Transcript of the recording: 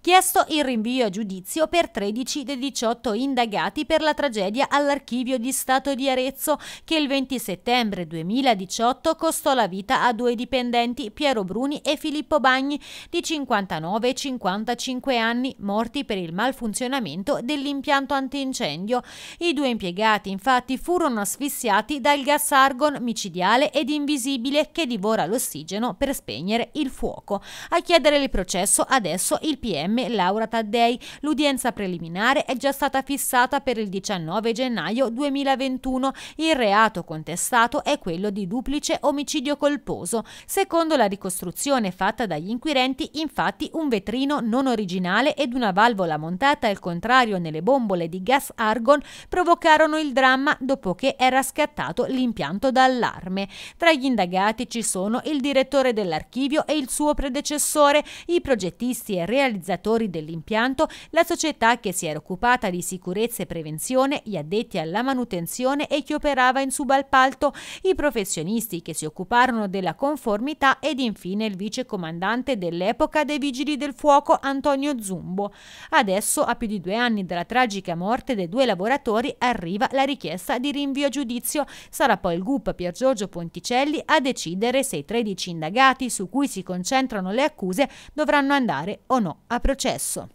Chiesto il rinvio a giudizio per 13 dei 18 indagati per la tragedia all'Archivio di Stato di Arezzo che il 20 settembre 2018 costò la vita a due dipendenti, Piero Bruni e Filippo Bagni, di 59 e 55 anni, morti per il malfunzionamento dell'impianto antincendio. I due impiegati infatti furono asfissiati dal gas argon micidiale ed invisibile che divora l'ossigeno per spegnere il fuoco. A chiedere il processo adesso il PM PM Laura Taddei. L'udienza preliminare è già stata fissata per il 19 gennaio 2021. Il reato contestato è quello di duplice omicidio colposo. Secondo la ricostruzione fatta dagli inquirenti, infatti un vetrino non originale ed una valvola montata al contrario nelle bombole di gas argon provocarono il dramma dopo che era scattato l'impianto d'allarme. Tra gli indagati ci sono il direttore dell'archivio e il suo predecessore, i progettisti e realizzatori realizzatori dell'impianto, la società che si era occupata di sicurezza e prevenzione, gli addetti alla manutenzione e chi operava in subappalto, i professionisti che si occuparono della conformità ed infine il vice comandante dell'epoca dei Vigili del Fuoco Antonio Zumbo. Adesso, a più di due anni dalla tragica morte dei due lavoratori, arriva la richiesta di rinvio a giudizio. Sarà poi il GUP Pier Giorgio Ponticelli a decidere se i 13 indagati su cui si concentrano le accuse dovranno andare o no a processo.